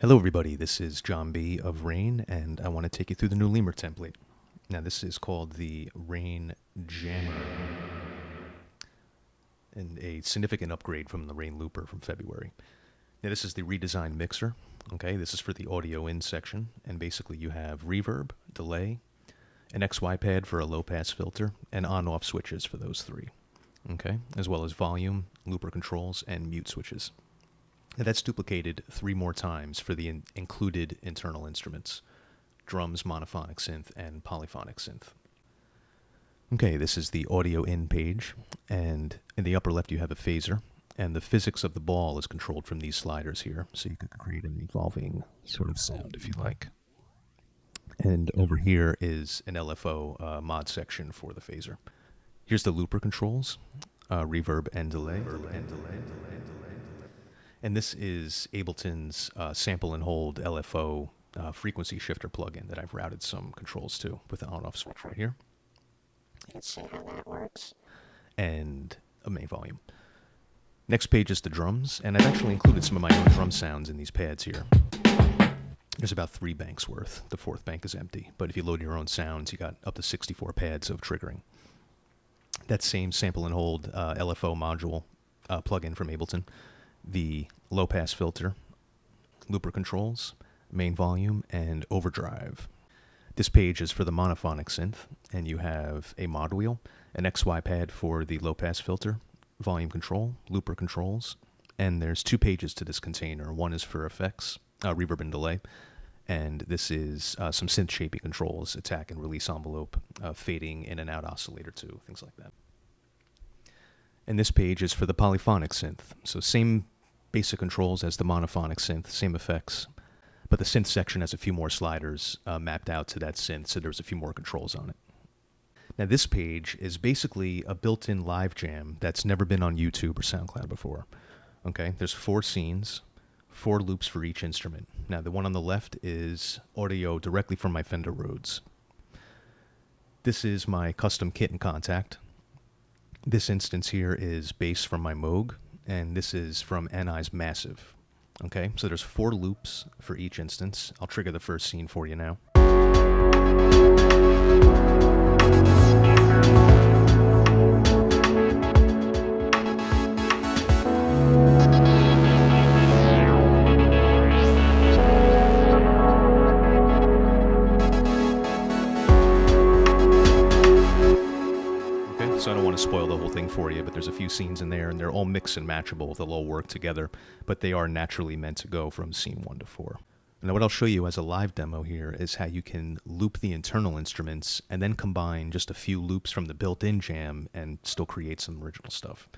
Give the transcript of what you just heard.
Hello, everybody. This is John B. of Rheyne, and I want to take you through the new Lemur template. Now, this is called the Rheyne Jammer, and a significant upgrade from the Rheyne Looper from February. Now, this is the redesigned mixer. Okay, this is for the audio in section, and basically you have reverb, delay, an XY pad for a low pass filter, and on off switches for those three. Okay, as well as volume, looper controls, and mute switches. Now that's duplicated three more times for the in- included internal instruments drums, monophonic synth, and polyphonic synth. Okay, this is the audio in page, and in the upper left you have a phaser, and the physics of the ball is controlled from these sliders here, so you can create an evolving sort of sound if you like. And over here is an LFO uh, mod section for the phaser. Here's the looper controls, uh, reverb and delay. And this is Ableton's uh, sample and hold LFO uh, frequency shifter plugin that I've routed some controls to with the on off switch right here. Let's see how that works. And a main volume. Next page is the drums, and I've actually included some of my own drum sounds in these pads here. There's about three banks worth. The fourth bank is empty, but if you load your own sounds, you got up to 64 pads of triggering. That same sample and hold uh, LFO module uh, plugin from Ableton, the low pass filter, looper controls, main volume, and overdrive. This page is for the monophonic synth, and you have a mod wheel, an XY pad for the low pass filter, volume control, looper controls, and there's two pages to this container. One is for effects, uh, reverb and delay, and this is uh, some synth shaping controls, attack and release envelope, uh, fading in and out oscillator too, things like that. And this page is for the polyphonic synth. So same basic controls as the monophonic synth, same effects, but the synth section has a few more sliders uh, mapped out to that synth, so there's a few more controls on it. Now, this page is basically a built in live jam that's never been on YouTube or SoundCloud before. Okay, there's four scenes, four loops for each instrument. Now, the one on the left is audio directly from my Fender Rhodes. This is my custom kit and Kontakt. This instance here is bass from my Moog, and this is from NI's Massive. Okay, so there's four loops for each instance. I'll trigger the first scene for you now. So I don't want to spoil the whole thing for you, but there's a few scenes in there, and they're all mix and matchable. They'll all work together, but they are naturally meant to go from scene one to four. Now, what I'll show you as a live demo here is how you can loop the internal instruments and then combine just a few loops from the built-in jam and still create some original stuff.